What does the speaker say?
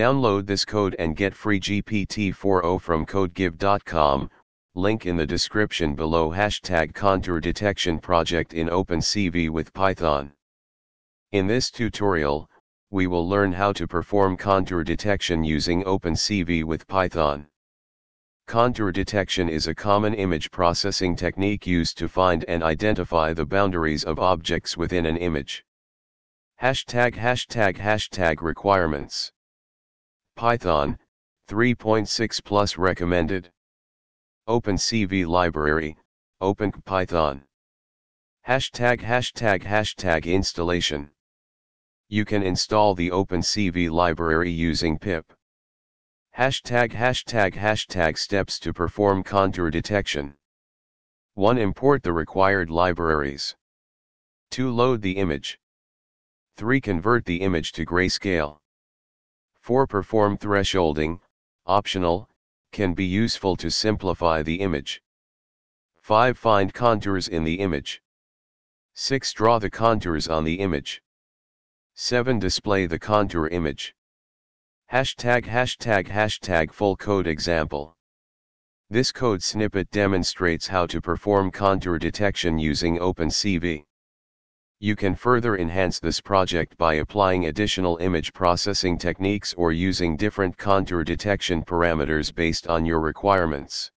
Download this code and get free GPT-4o from codegive.com, link in the description below hashtag contour detection project in OpenCV with Python. In this tutorial, we will learn how to perform contour detection using OpenCV with Python. Contour detection is a common image processing technique used to find and identify the boundaries of objects within an image. Hashtag hashtag hashtag requirements. Python, 3.6 plus recommended. OpenCV library, OpenPython. Hashtag hashtag hashtag installation. You can install the OpenCV library using pip. Hashtag hashtag hashtag steps to perform contour detection. 1. Import the required libraries. 2. Load the image. 3. Convert the image to grayscale. 4. Perform thresholding, optional, can be useful to simplify the image. 5. Find contours in the image. 6. Draw the contours on the image. 7. Display the contour image. Hashtag hashtag hashtag full code example. This code snippet demonstrates how to perform contour detection using OpenCV. You can further enhance this project by applying additional image processing techniques or using different contour detection parameters based on your requirements.